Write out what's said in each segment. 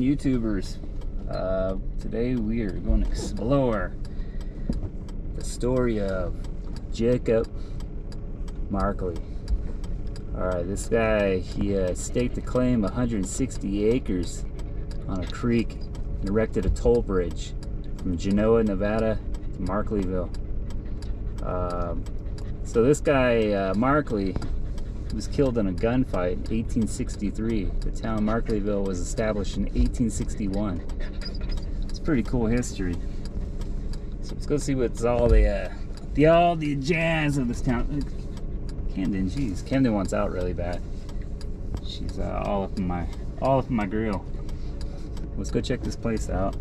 YouTubers? Uh, today we are going to explore the story of Jacob Marklee. Alright, this guy, he uh, staked a claim 160 acres on a creek and erected a toll bridge from Genoa, Nevada to Markleeville. Um, so this guy, uh, Marklee, was killed in a gunfight in 1863. The town Markleeville was established in 1861. It's pretty cool history. So let's go see what's all the uh, the all the jazz of this town. Camden, jeez, Camden wants out really bad. She's uh, all up in my all up in my grill. Let's go check this place out.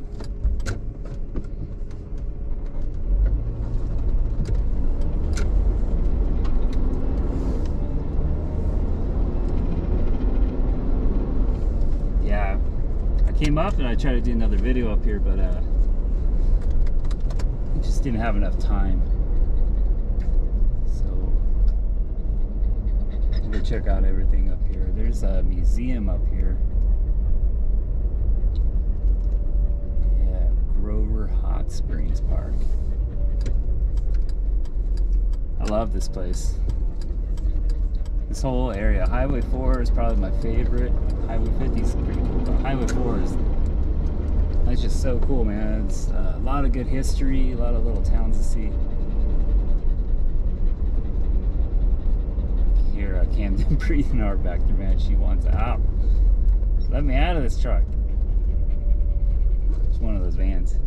Came up and I tried to do another video up here, but uh, I just didn't have enough time. So we'll go check out everything up here. There's a museum up here. Yeah, Grover Hot Springs Park. I love this place. This whole area. Highway 4 is probably my favorite. Highway 50 is pretty cool, but Highway 4 is that's just so cool, man. It's uh, a lot of good history, a lot of little towns to see. Hear uh, Camden breathing our back there, man. She wants out. Let me out of this truck. It's one of those vans.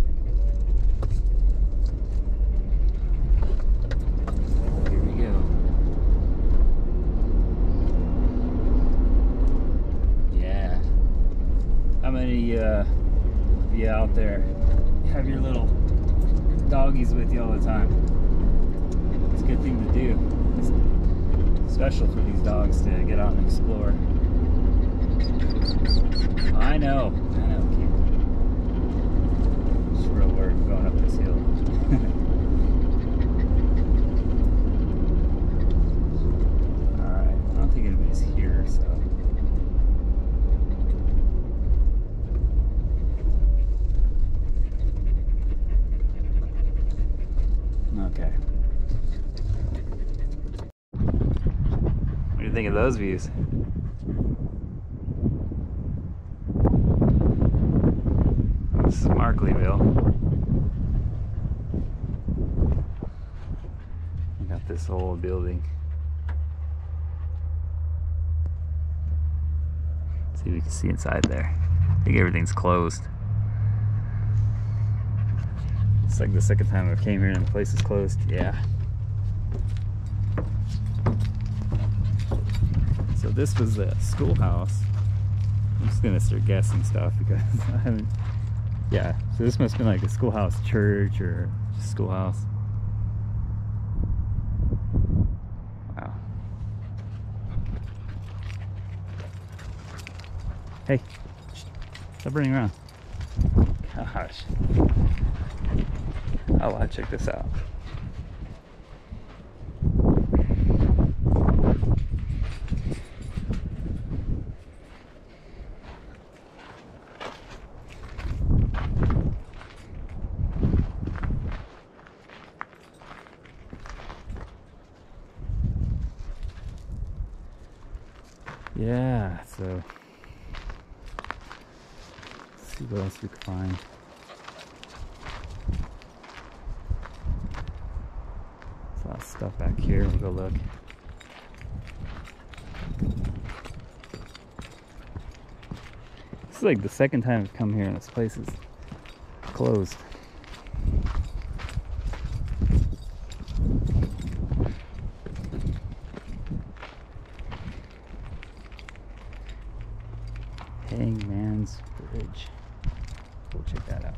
Many uh, of you out there have your little doggies with you all the time. It's a good thing to do. It's special for these dogs to get out and explore. I know, I know. It's real work going up this hill. Think of those views? This is Markleeville. We got this old building. see if we can see inside there. I think everything's closed. It's like the second time I've came here and the place is closed. Yeah. This was the schoolhouse. I'm just gonna start guessing stuff because I haven't. Yeah, so this must have been like a schoolhouse church or schoolhouse. Wow. Hey, stop running around. Gosh. Oh, wow, check this out. yeah so let's see what else we can find. There's a lot of stuff back here. We'll go look. This is like the second time I've come here and this place is closed. Hangman's Bridge. Go check that out.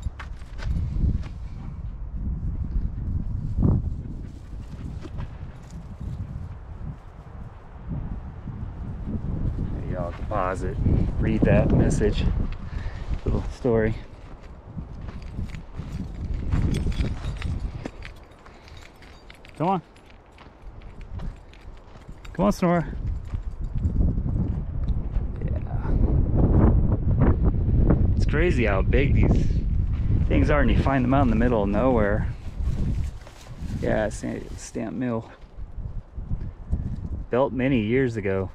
I'll deposit and read that message, little story. Come on. Come on, Snore. Crazy how big these things are and you find them out in the middle of nowhere. Yeah, stamp mill. Built many years ago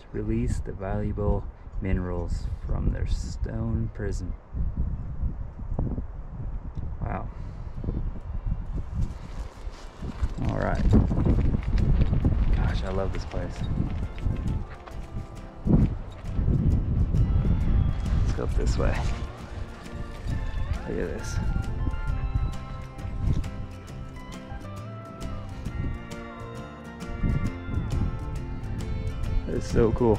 to release the valuable minerals from their stone prison. Wow. All right. Gosh, I love this place. This way. Look at this. It's so cool.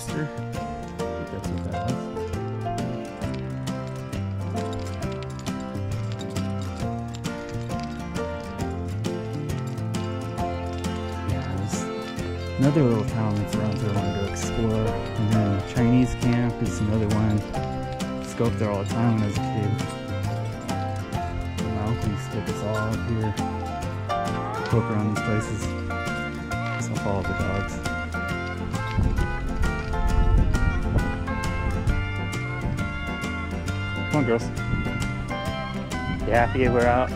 Harvester. I think that's what that was. another little town that's around here I want to explore. And then Chinese camp is another one. Just go up there all the time when I was a kid. My uncle used to us all up here. Poke around these places. So follow the dogs. On, girls. You happy we're out?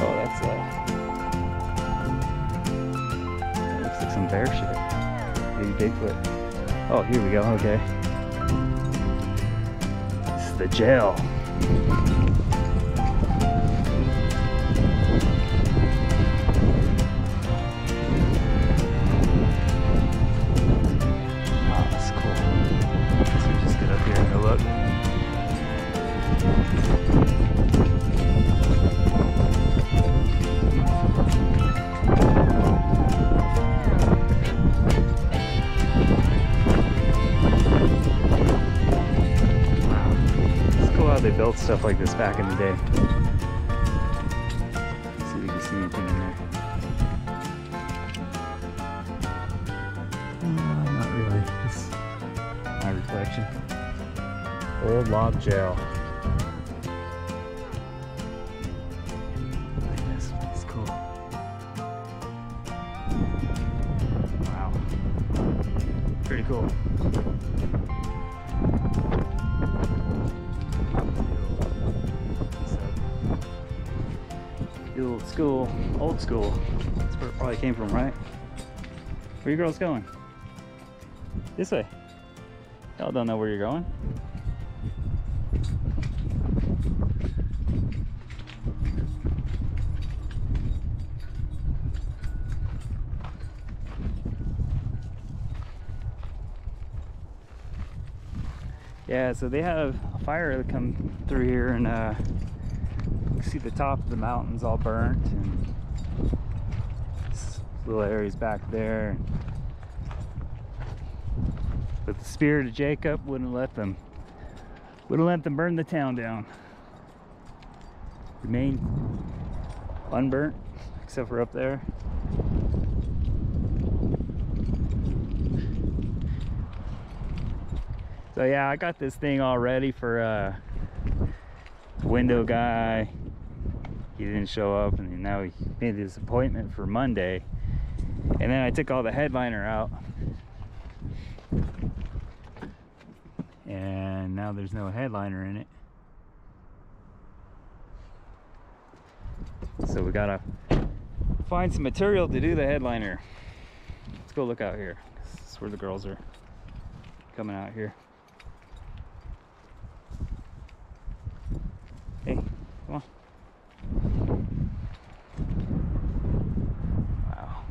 Oh, that's uh, looks like some bear shit. Maybe Bigfoot. Oh, here we go. Okay. This is the jail. They built stuff like this back in the day. Old log jail. This, it's cool. Wow, pretty cool. old school, old school. That's where it probably came from, right? Where you girls going? This way. Y'all don't know where you're going. Yeah, so they have a fire that come through here and uh, you see the top of the mountains all burnt and little areas back there. But the spirit of Jacob wouldn't let them wouldn't let them burn the town down. Remain unburnt, except for up there. So yeah, I got this thing all ready for uh window guy. He didn't show up and now he made his appointment for Monday. And then I took all the headliner out. And now there's no headliner in it. So we gotta find some material to do the headliner. Let's go look out here. This is where the girls are coming out here hey come on Wow.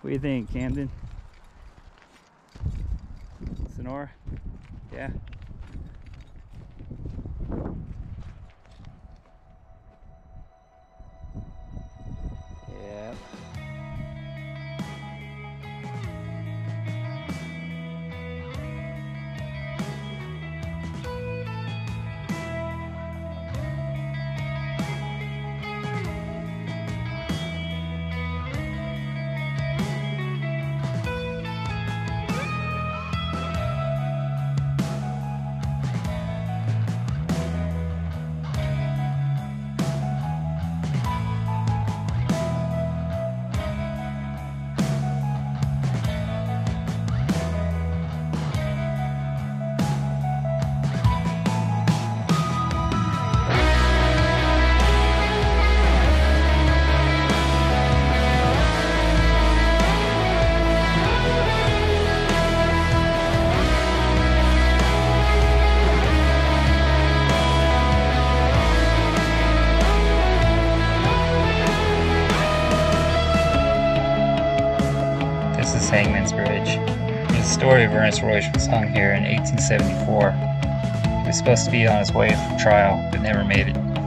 What do you think, Camden? Sonora? Yeah? Story of Ernest Royce was hung here in 1874. He was supposed to be on his way for trial, but never made it.